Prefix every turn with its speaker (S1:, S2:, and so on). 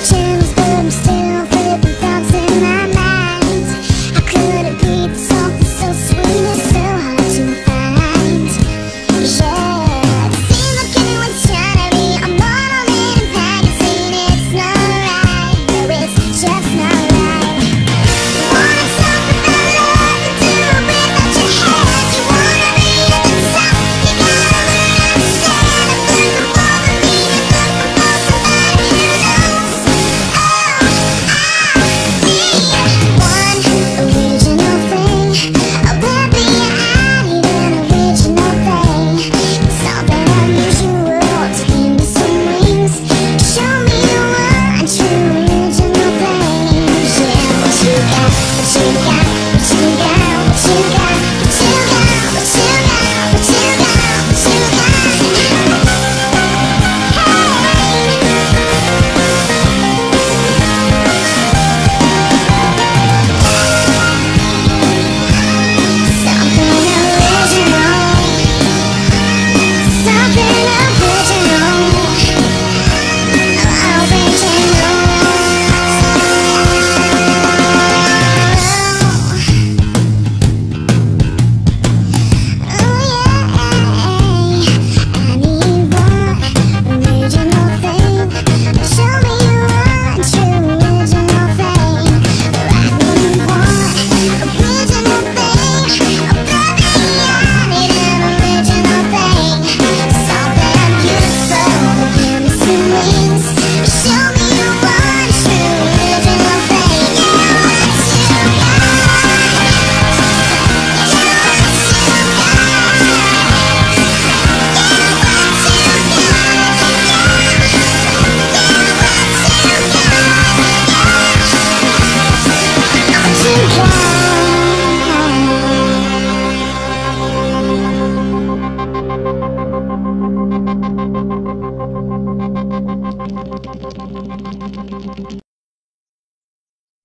S1: to